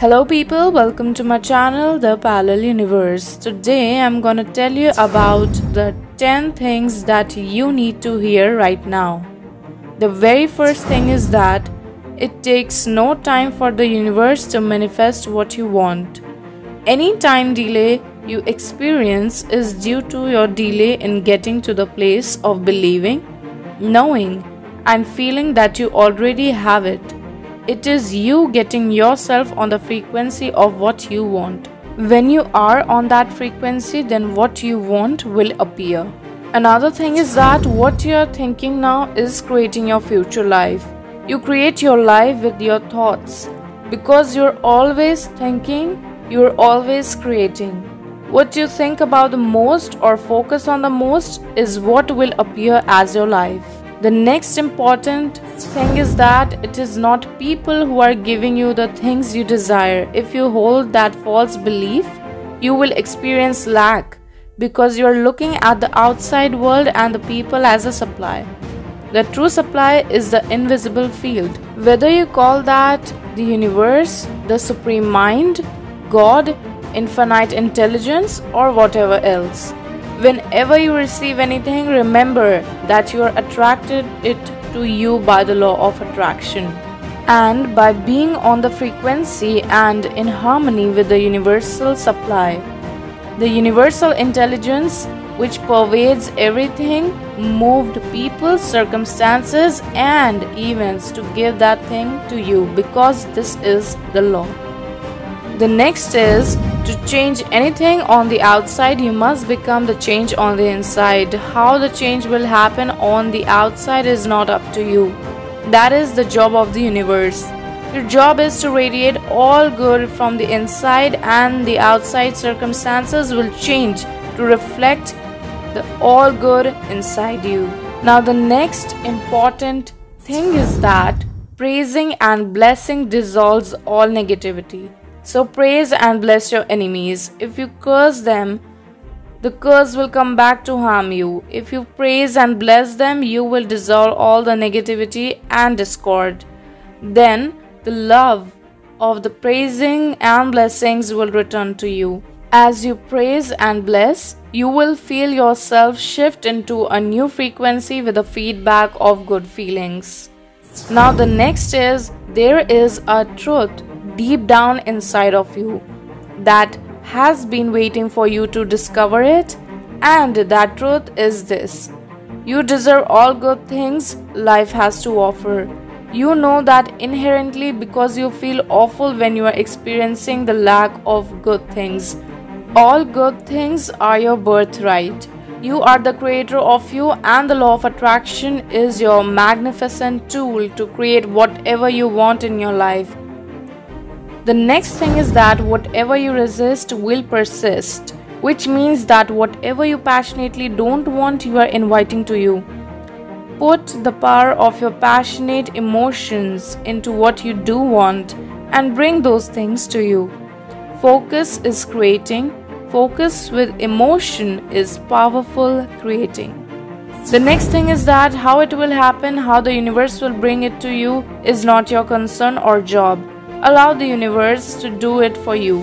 Hello people, welcome to my channel The Parallel Universe. Today I'm gonna tell you about the 10 things that you need to hear right now. The very first thing is that it takes no time for the universe to manifest what you want. Any time delay you experience is due to your delay in getting to the place of believing, knowing, and feeling that you already have it. It is you getting yourself on the frequency of what you want. When you are on that frequency, then what you want will appear. Another thing is that what you are thinking now is creating your future life. You create your life with your thoughts. Because you're always thinking, you're always creating. What you think about the most or focus on the most is what will appear as your life. The next important thing is that it is not people who are giving you the things you desire. If you hold that false belief, you will experience lack because you are looking at the outside world and the people as a supply. The true supply is the invisible field. Whether you call that the universe, the supreme mind, God, infinite intelligence, or whatever else. Whenever you receive anything, remember that you are attracted it to you by the law of attraction. And by being on the frequency and in harmony with the universal supply. The universal intelligence which pervades everything moved people, circumstances, and events to give that thing to you because this is the law. The next is to change anything on the outside, you must become the change on the inside. How the change will happen on the outside is not up to you. That is the job of the universe. Your job is to radiate all good from the inside, and the outside circumstances will change to reflect the all good inside you. Now, the next important thing is that praising and blessing dissolves all negativity. So praise and bless your enemies. If you curse them, the curse will come back to harm you. If you praise and bless them, you will dissolve all the negativity and discord. Then the love of the praising and blessings will return to you. As you praise and bless, you will feel yourself shift into a new frequency with the feedback of good feelings. Now, the next is there is a truth deep down inside of you that has been waiting for you to discover it. And that truth is this you deserve all good things life has to offer. You know that inherently because you feel awful when you are experiencing the lack of good things. All good things are your birthright. You are the creator of you, and the law of attraction is your magnificent tool to create whatever you want in your life. The next thing is that whatever you resist will persist, which means that whatever you passionately don't want, you are inviting to you. Put the power of your passionate emotions into what you do want and bring those things to you. Focus is creating, focus with emotion is powerful creating. The next thing is that how it will happen, how the universe will bring it to you, is not your concern or job. Allow the universe to do it for you.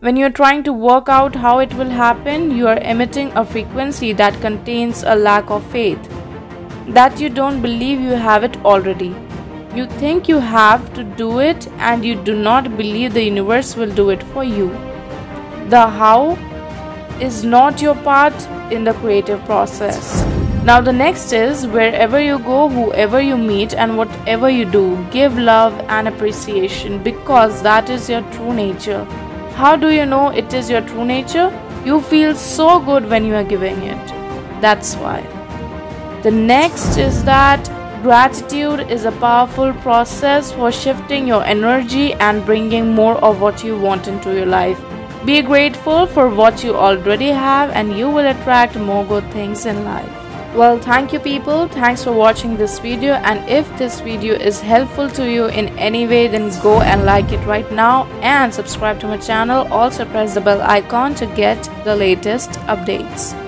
When you're trying to work out how it will happen, you are emitting a frequency that contains a lack of faith. That you don't believe you have it already. You think you have to do it and you do not believe the universe will do it for you. The how is not your part in the creative process. Now, the next is wherever you go, whoever you meet, and whatever you do, give love and appreciation because that is your true nature. How do you know it is your true nature? You feel so good when you are giving it. That's why. The next is that gratitude is a powerful process for shifting your energy and bringing more of what you want into your life. Be grateful for what you already have, and you will attract more good things in life. Well, thank you people. Thanks for watching this video and if this video is helpful to you in any way then go and like it right now and subscribe to my channel. Also press the bell icon to get the latest updates.